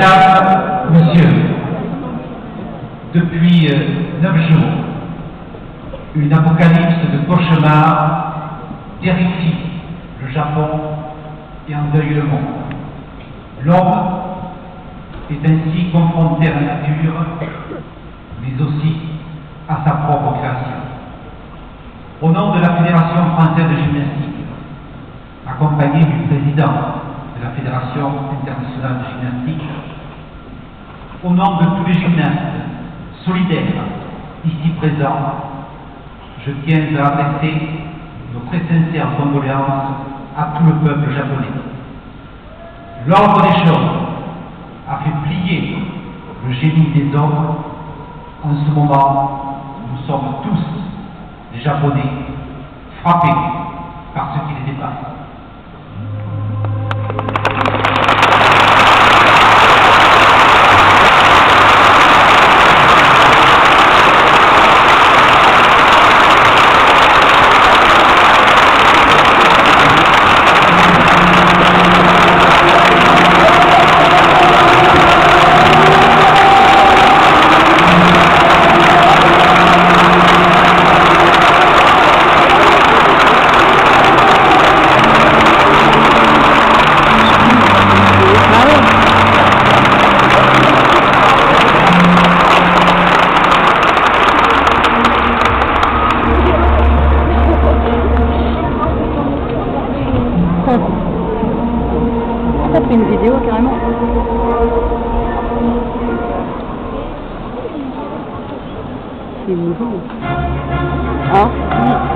Madame, Monsieur, depuis euh, neuf jours, une apocalypse de cauchemar terrifie le Japon et endeuille le monde. L'homme est ainsi confronté à la nature, mais aussi à sa propre création. Au nom de la Fédération française de gymnastique, accompagnée du président de la Fédération internationale de gymnastique, au nom de tous les gymnastes solidaires ici présents, je tiens à adresser nos très sincères condoléances à tout le peuple japonais. L'ordre des choses a fait plier le génie des hommes. En ce moment, nous sommes tous, les Japonais, frappés par ce qui les dépasse. ça fait une vidéo carrément. C'est mouvant. Hein? Ah.